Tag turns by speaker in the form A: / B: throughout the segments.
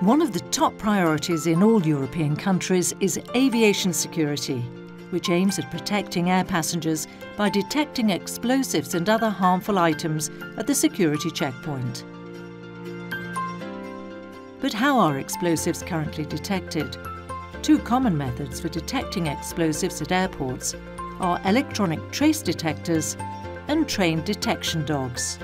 A: One of the top priorities in all European countries is aviation security, which aims at protecting air passengers by detecting explosives and other harmful items at the security checkpoint. But how are explosives currently detected? Two common methods for detecting explosives at airports are electronic trace detectors and trained detection dogs.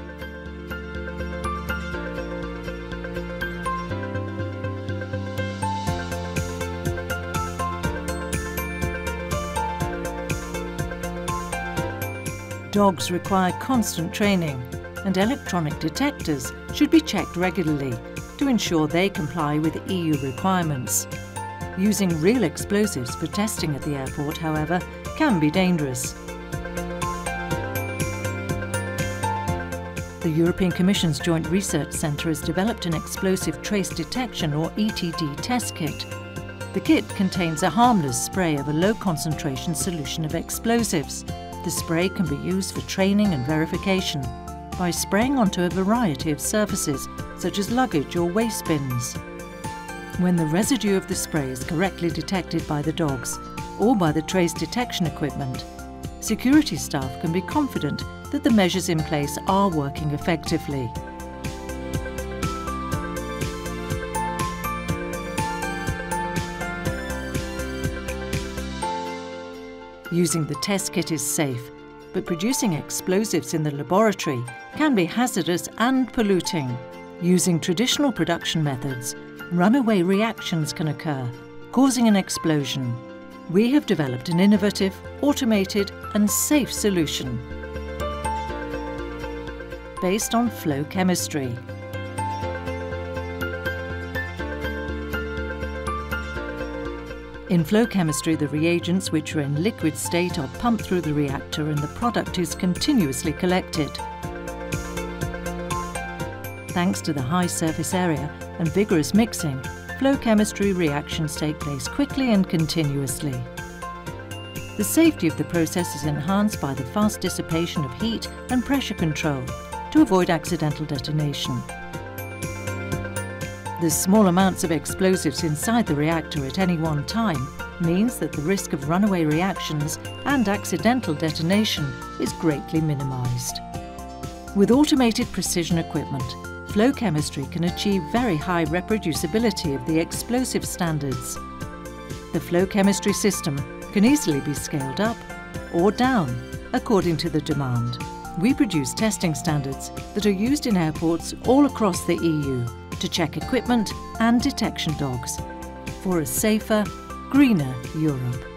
A: Dogs require constant training and electronic detectors should be checked regularly to ensure they comply with EU requirements. Using real explosives for testing at the airport, however, can be dangerous. The European Commission's Joint Research Centre has developed an explosive trace detection or ETD test kit. The kit contains a harmless spray of a low concentration solution of explosives the spray can be used for training and verification by spraying onto a variety of surfaces, such as luggage or waste bins. When the residue of the spray is correctly detected by the dogs or by the trace detection equipment, security staff can be confident that the measures in place are working effectively. Using the test kit is safe, but producing explosives in the laboratory can be hazardous and polluting. Using traditional production methods, runaway reactions can occur, causing an explosion. We have developed an innovative, automated and safe solution based on flow chemistry. In flow chemistry, the reagents which are in liquid state are pumped through the reactor and the product is continuously collected. Thanks to the high surface area and vigorous mixing, flow chemistry reactions take place quickly and continuously. The safety of the process is enhanced by the fast dissipation of heat and pressure control to avoid accidental detonation. The small amounts of explosives inside the reactor at any one time means that the risk of runaway reactions and accidental detonation is greatly minimised. With automated precision equipment, flow chemistry can achieve very high reproducibility of the explosive standards. The flow chemistry system can easily be scaled up or down according to the demand. We produce testing standards that are used in airports all across the EU to check equipment and detection dogs for a safer, greener Europe.